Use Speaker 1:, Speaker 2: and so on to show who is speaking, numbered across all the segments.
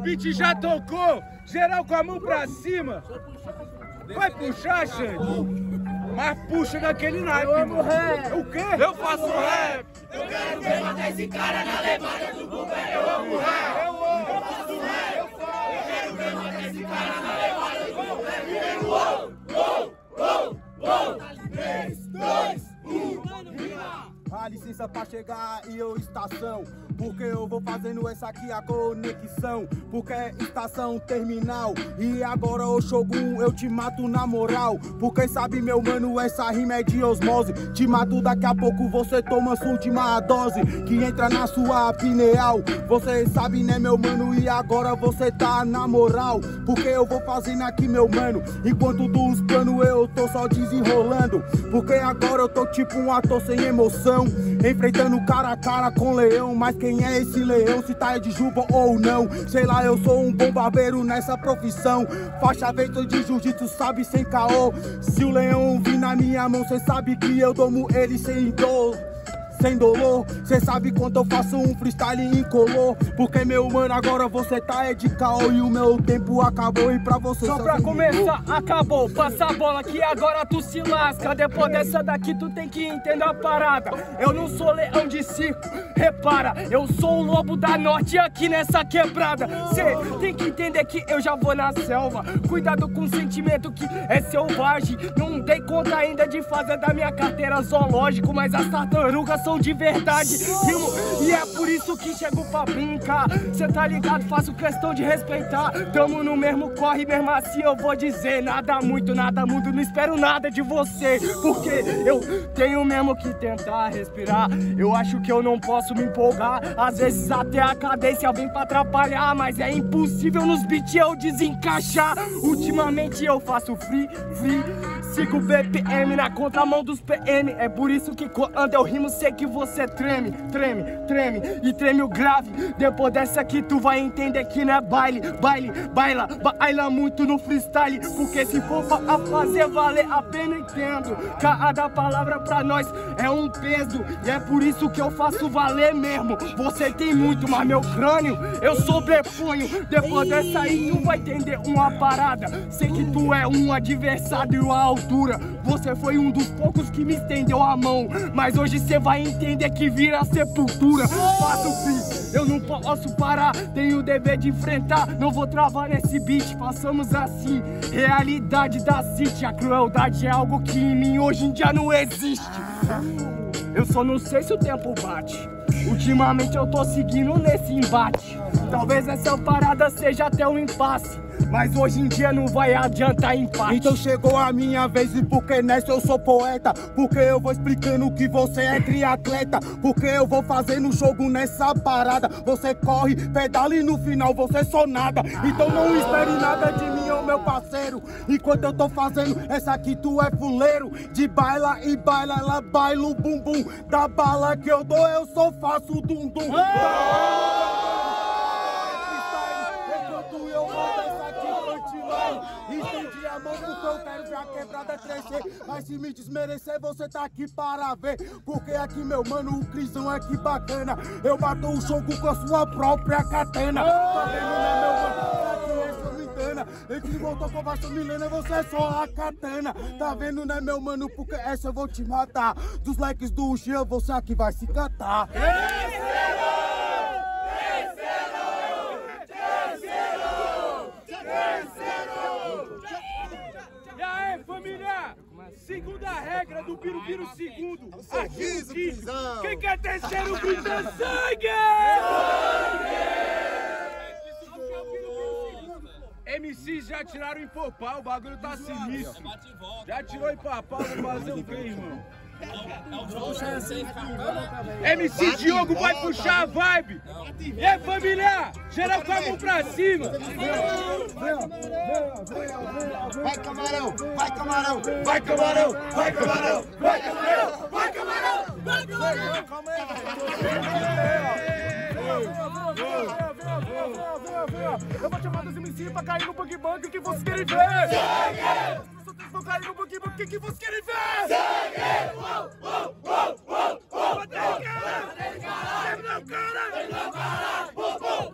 Speaker 1: beat já tocou, geral com a mão pra cima. Vai puxar, Xande? Mas puxa daquele naipe. Rap. O quê? Eu faço rap.
Speaker 2: Eu quero ver matar esse cara na levada
Speaker 3: licença pra chegar e eu estação. Porque eu vou fazendo essa aqui a conexão. Porque é estação terminal. E agora o Shogun eu te mato na moral. Porque sabe meu mano essa rima é de osmose. Te mato daqui a pouco você toma sua última dose. Que entra na sua pineal. Você sabe né meu mano? E agora você tá na moral. Porque eu vou fazendo aqui meu mano. Enquanto dos planos eu tô só desenrolando. Porque agora eu tô tipo um ator sem emoção enfrentando cara a cara com leão. Mas quem é esse leão? Se tá de juba ou não? Sei lá, eu sou um bom barbeiro nessa profissão. Faixa feita de jiu-jitsu, sabe, sem caô. Se o leão vir na minha mão, cê sabe que eu domo ele sem dor sem dolor. Cê sabe quanto eu faço um freestyle incolor. Porque meu mano, agora você tá é de caô e o meu tempo acabou. E pra você
Speaker 4: só pra começar, acabou. Passa a bola que agora tu se lasca. Depois dessa daqui, tu tem que entender a parada. Eu não sou leão de circo, repara. Eu sou o lobo da norte aqui nessa quebrada. Cê tem que entender que eu já vou na selva. Cuidado com o sentimento que é selvagem. Não dei conta ainda de fazer da minha carteira zoológico, mas as tartarugas são de verdade. Rimo, e é por isso que chego pra brincar. Cê tá ligado, faço questão de respeitar. Tamo no mesmo corre, mesmo assim eu vou dizer. Nada muito, nada muito, não espero nada de você. Porque eu tenho mesmo que tentar respirar. Eu acho que eu não posso me empolgar. Às vezes até a cadência vem pra atrapalhar. Mas é impossível nos beats eu desencaixar. Ultimamente eu faço free, free. Sigo BPM na contramão dos PM. É por isso que quando eu rimo, sei que você treme, treme, treme e treme o grave. Depois dessa aqui, tu vai entender que não é baile, baile, baila, baila muito no freestyle. Porque se for pra fazer valer a pena, entendo. Cada palavra pra nós é um peso. E é por isso que eu faço valer mesmo. Você tem muito, mas meu crânio eu sobreponho. Depois dessa aí, tu vai entender uma parada. Sei que tu é um adversário alto Você foi um dos poucos que me estendeu a mão. Mas hoje você vai entender que vira sepultura. Faço fim, eu não posso parar. Tenho o dever de enfrentar. Não vou travar nesse beat. Passamos assim. Realidade da City. A crueldade é algo que em mim hoje em dia não existe. Eu só não sei se o tempo bate. Ultimamente eu tô seguindo nesse embate. Talvez essa parada seja até um impasse. Mas hoje em dia não vai adiantar empate.
Speaker 3: Então chegou a minha vez e porque nessa eu sou poeta. Porque eu vou explicando que você é triatleta. Porque eu vou fazendo jogo nessa parada. Você corre, pedala e no final você só nada. Então não espere nada de parceiro. Enquanto eu tô fazendo essa aqui, tu é fuleiro. De baila e baila, ela baila o bumbum. Da bala que eu dou, eu só faço dum dum. Estendi a mão porque eu quero ver a quebrada crescer. Mas se me desmerecer, você tá aqui para ver. Porque aqui, meu mano, o Crisão é que bacana. Eu bato o jogo com a sua própria katana. Tá vendo, né, meu mano? Aqui é. Ele voltou com a baixa milena, você é só a katana. Tá vendo, né, meu mano? Porque essa eu vou te matar. Dos likes do Jean, você aqui vai se catar.
Speaker 1: Segunda regra do Birubiru segundo. Sorriso, Prisão. Quem quer terceiro grita sangue! MCs já tiraram em popar, o bagulho tá sinistro. Já tirou em papau, vai fazer o quê, irmão? MC Diogo vai puxar a vibe. E aí, família? Geral com a mão pra cima.
Speaker 2: Vai, camarão, vai, camarão, vai, camarão, vai, camarão, vai, camarão, vai, camarão, vai, camarão. Calma
Speaker 4: Eu vou chamar dos MC pra cair no bug bang que vocês querem ver vão cair no bug bug, o que, que vocês querem ver?
Speaker 2: Sangue! Uou, uou, uou, uou, uou!
Speaker 4: Bota aí, cara! Bota aí, cara!
Speaker 2: Bum, bum!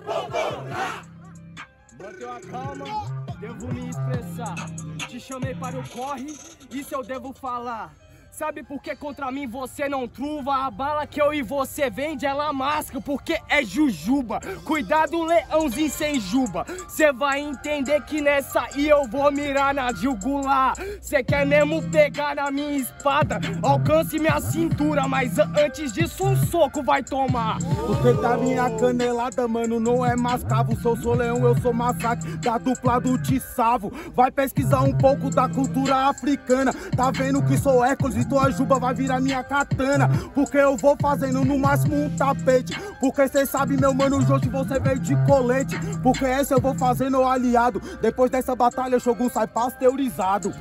Speaker 4: Calma, devo me expressar. Te chamei para o corre, isso eu devo falar. Sabe por que contra mim você não truva? A bala que eu e você vende, ela masca, porque é jujuba. Cuidado, leãozinho sem juba. Cê vai entender que nessa aí eu vou mirar na jugular. Cê quer mesmo pegar na minha espada? Alcance minha cintura, mas antes disso um soco vai tomar.
Speaker 3: Porque da minha canelada, mano, não é mascavo. Sou sou leão, eu sou massacre da dupla do Tissavo. Vai pesquisar um pouco da cultura africana. Tá vendo que sou Hércules tua juba vai virar minha katana. Porque eu vou fazendo no máximo um tapete. Porque cê sabe, meu mano, hoje você veio de colete. Porque essa eu vou fazendo aliado. Depois dessa batalha, o Shogun sai pasteurizado.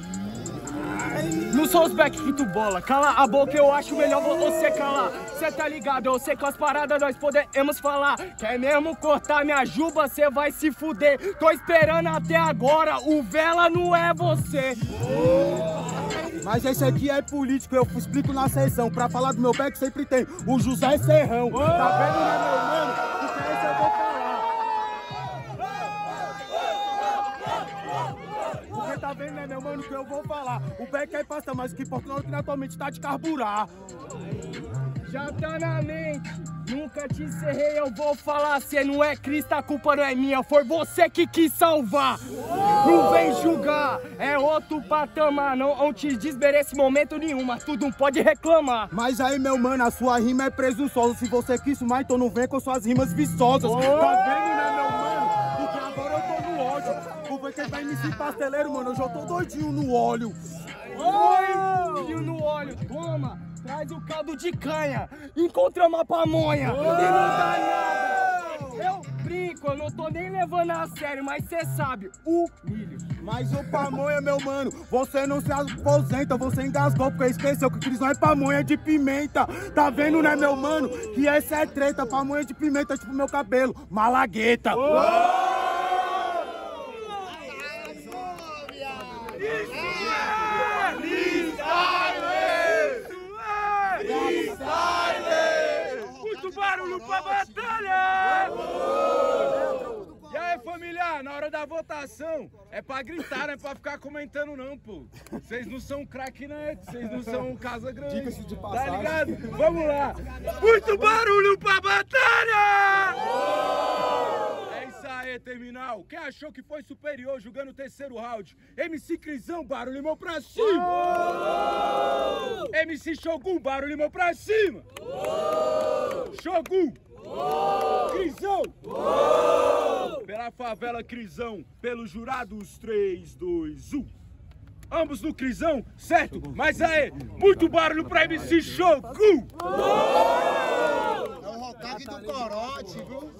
Speaker 4: Não sou os back que tu bola. Cala a boca, eu acho melhor você calar. Cê tá ligado, eu sei que as paradas nós podemos falar. Quer mesmo cortar minha juba, cê vai se fuder. Tô esperando até agora, o vela não é você.
Speaker 3: Mas esse aqui é político, eu explico na sessão. Pra falar do meu back sempre tem o José Serrão. Tá vendo, né, meu mano? Porque esse eu vou falar. Porque tá vendo, né, meu mano, que eu vou falar. O back é pasta, mas o que importa não é atualmente tá de carburar.
Speaker 4: Já tá na mente, nunca te encerrei, eu vou falar. Cê não é Cristo, a culpa não é minha, foi você que quis salvar. Não vem julgar, é outro patamar. Não, não te desmerece momento nenhum, mas tu não pode reclamar.
Speaker 3: Mas aí, meu mano, a sua rima é presunçosa. Se você quis mais, então não vem com suas rimas viçosas. Tá vendo, né, meu mano? Porque agora eu tô no ódio. Porque vai MC pasteleiro, mano, eu já tô doidinho no óleo.
Speaker 4: Oi! Fio no óleo, toma! Traz o caldo de canha! Encontramos a pamonha! E não dá nada! Eu brinco, eu não tô nem levando a sério, mas cê sabe, o milho.
Speaker 3: Mas o pamonha, meu mano, você não se aposenta, você engasgou porque esqueceu que Cris não é pamonha de pimenta. Tá vendo, né, meu mano? Que essa é treta, pamonha de pimenta, tipo meu cabelo, malagueta.
Speaker 1: Muito pra batalha! E aí, família, na hora da votação, é pra gritar, não é pra ficar comentando não, pô. Vocês não são craque net, vocês não são casa grande.
Speaker 3: Diga-se de
Speaker 1: Tá
Speaker 3: passagem.
Speaker 1: ligado? Vamos lá! Muito barulho pra batalha! Terminal. Quem achou que foi superior jogando o terceiro round? MC Crisão, barulho meu pra cima! MC Shogun, barulho meu pra cima! Shogun! Crisão! Pela favela Crisão, pelos jurados 3, 2, 1. Ambos no Crisão, certo? Mas aí, muito barulho pra MC Shogun!
Speaker 5: É o Hokage do corote, viu?